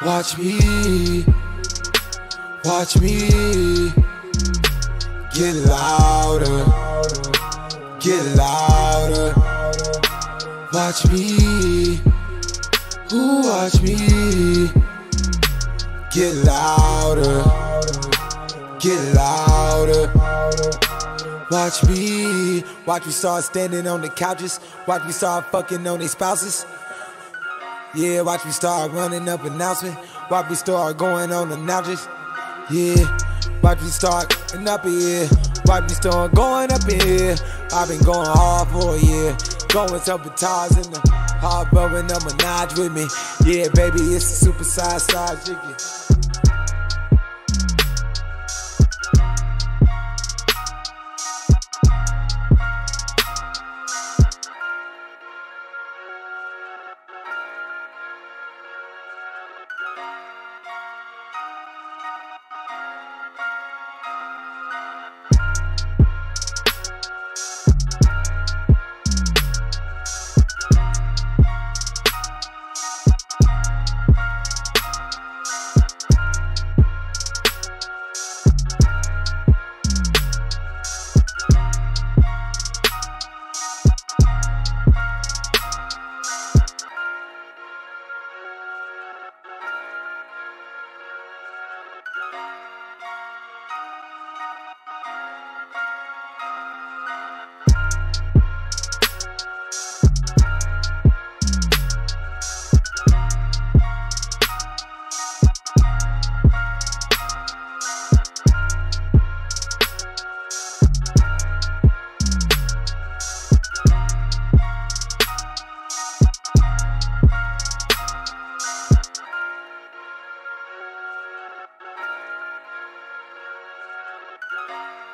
Watch me, watch me get louder, get louder. Watch me, ooh, watch me get louder, get louder. Watch me, watch me start standing on the couches. Watch me start fucking on their spouses. Yeah, watch me start running up announcement. Watch me start going on announcements. Yeah, watch me start getting up here. Watch me start going up here. I've been going hard for a year. Going sabotage in the hard blowing up Minaj with me. Yeah, baby, it's a super size size chicken. Bye.